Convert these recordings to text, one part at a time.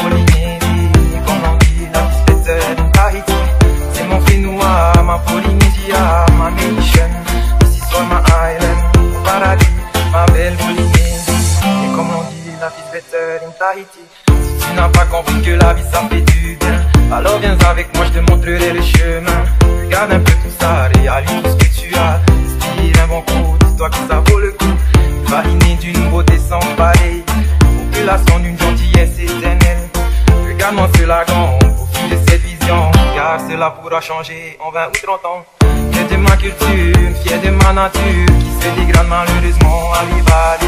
Polynésie, comme on dit, la vie better in Tahiti. C'est mon Fénois, ma Polynésie, ma nation. This is my island, paradis, ma belle Polynésie. Et comme on dit, la vie better in Tahiti. Si tu n'as pas compris que la vie ça fait du bien, alors viens avec moi, je te montrerai le chemin. Regarde un peu tout ça, réalise tout ce que tu as. Style un bon coup, dis-toi que ça vaut le coup. Valiné d'une beauté sans pareil, population pourra changer en 20 ou 30 ans. Fier de ma culture, fier de ma nature, qui se dégrade malheureusement à l'ivade.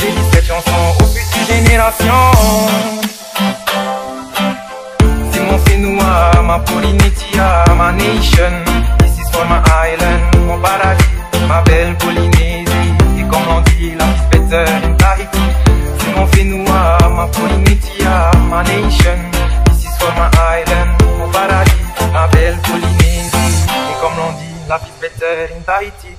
Dédie cette chanson aux futures générations. C'est mon Fénois, ma Polynésia, ma nation. This is for my island, mon paradis, ma belle Polynésie. Et comme on dit, la vie better in Tahiti. C'est mon Fénois, ma Polynésia, ma nation. This is for my island, Et comme l'on dit, la vie better in Tahiti.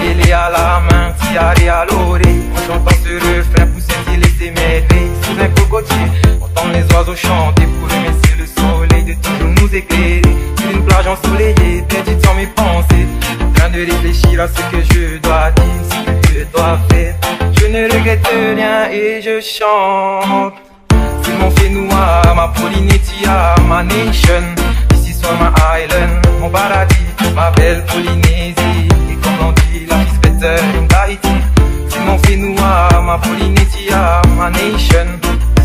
Lélé à la main, tiare à l'oreille. En chantant ce refrain pour scintiller ses merveilles. Sous un cocotier, entend les oiseaux chanter pour remercier le soleil de toujours nous éclairer. Sur une plage ensoleillée, perdu dans mes pensées. En train de réfléchir à ce que je dois dire, ce que je dois faire. Je ne regrette rien et je chante. C'est mon Fénois, ma Polynésia, ma nation. Sur my island, mon paradis, ma belle Polynésie. Et comme on dit, la vie better in Tahiti. C'est mon Fénois, ma Polynésia, ma nation.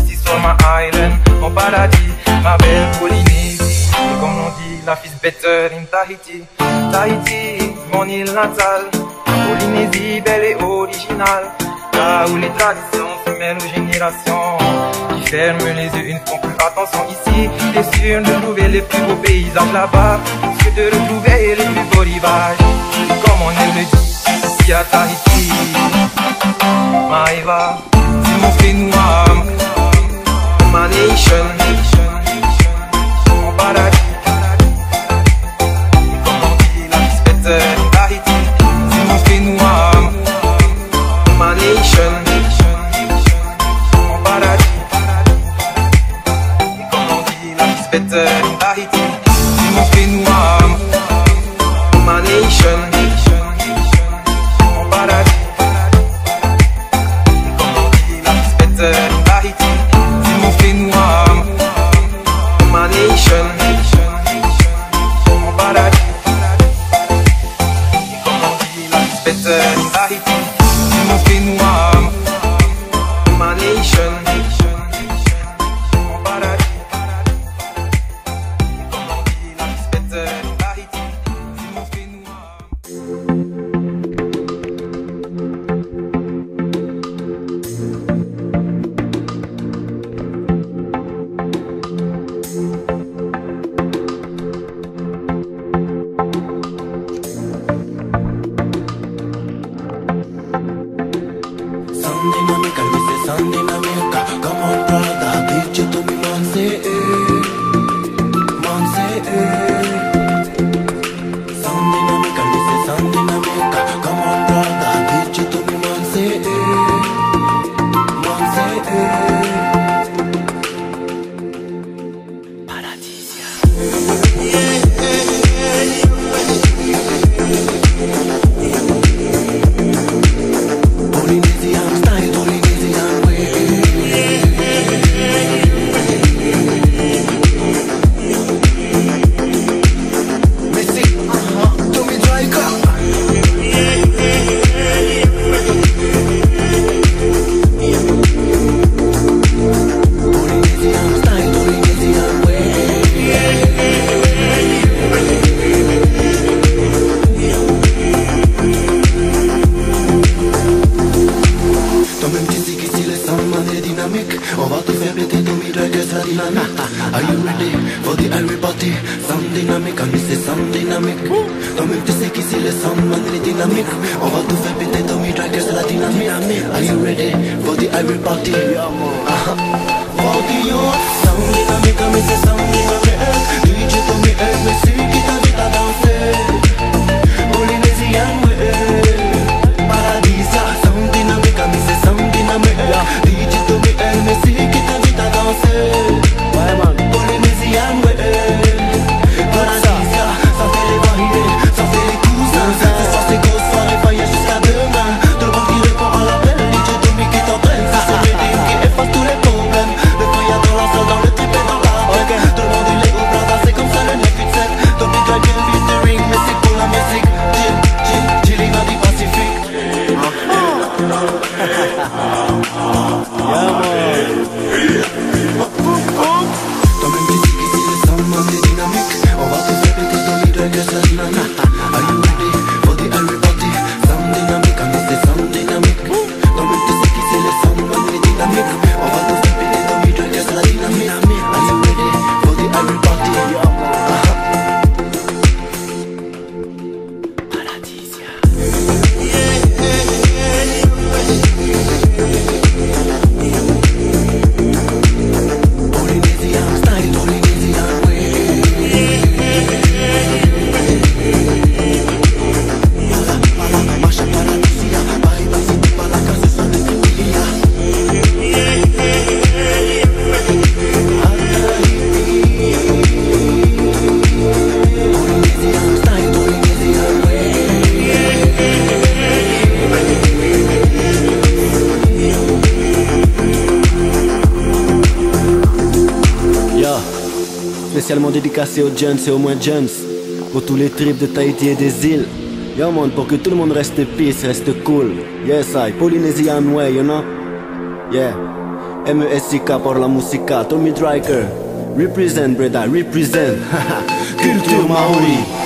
Ici sur my island, mon paradis, ma belle Polynésie. Et comme on dit, la vie better in Tahiti. Tahiti, mon île natale. Polynésie, belle et originale. Là où les traditions se mêlent aux générations Qui ferment les yeux, ils ne font plus attention ici. T'es sûr de trouver les plus beaux paysages là-bas Que de retrouver les plus beaux rivages. Comme on aime le dit, ici. À Tahiti Maïva, c'est mon Fénois Ma nation Mon paradis mon paradis. C'est aux jeunes et aux moins jeunes. Pour tous les tripes de Tahiti et des îles. Yo man, pour que tout le monde reste peace, reste cool. Yes, I, Polynesian way, you know? Yeah. M-E-S-I-K pour la musica, Tommy Driker. Represent, brother, represent. Culture Maori.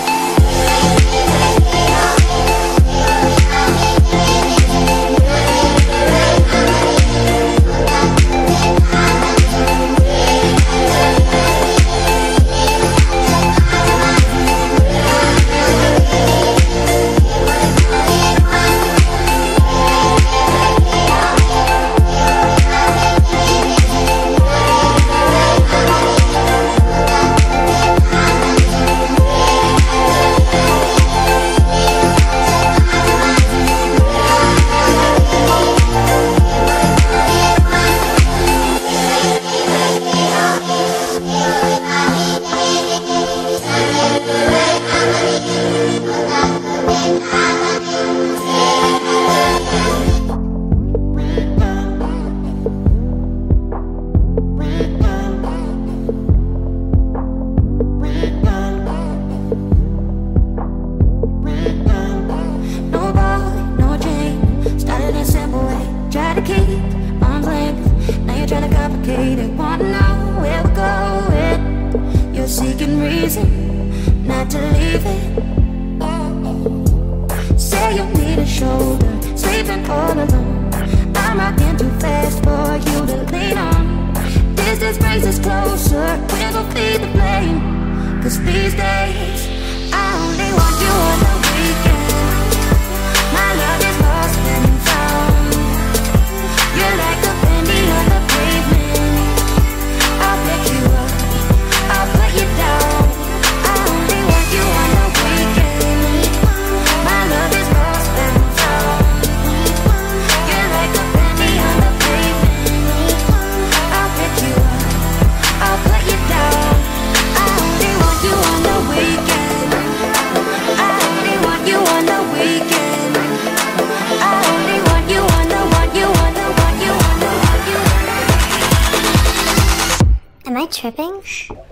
Reason not to leave it. Say you need a shoulder, sleeping all alone. I'm rocking too fast for you to lean on. Distance brings us closer, we gon' feed the flame. Cause these days, I don't tripping?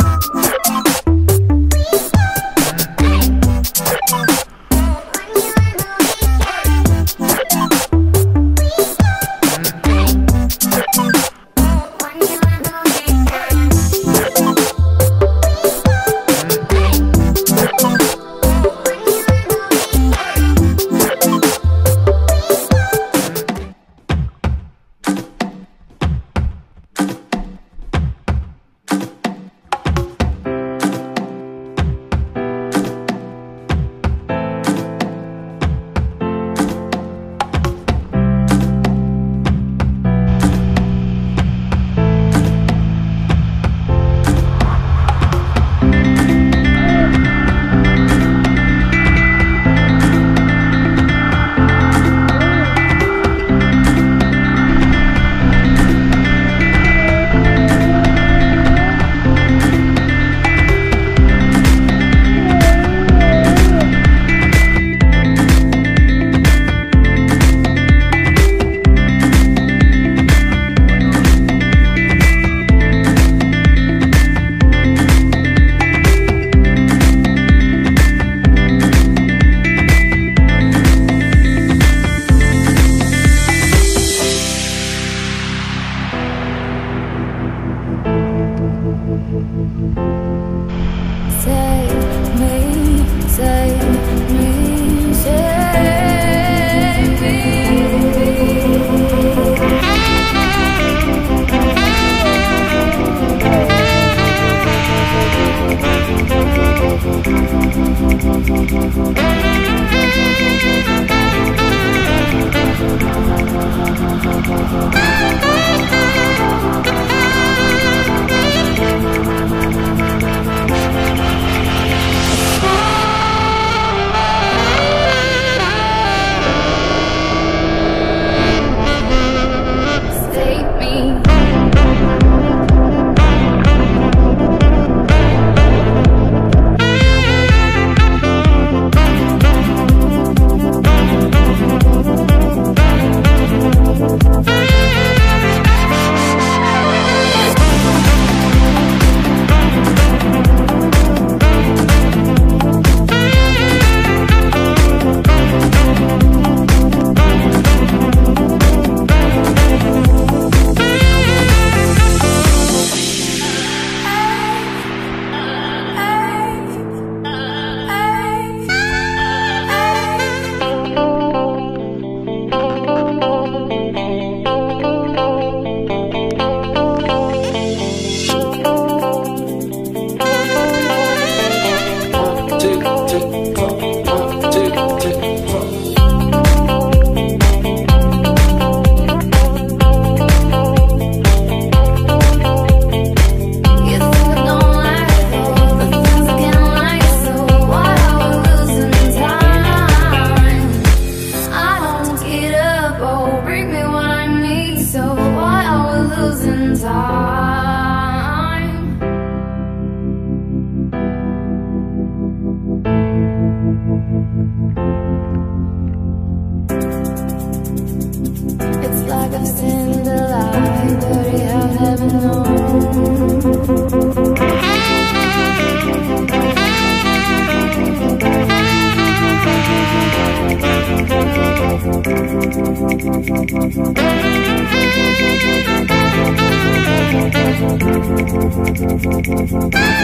Thank you.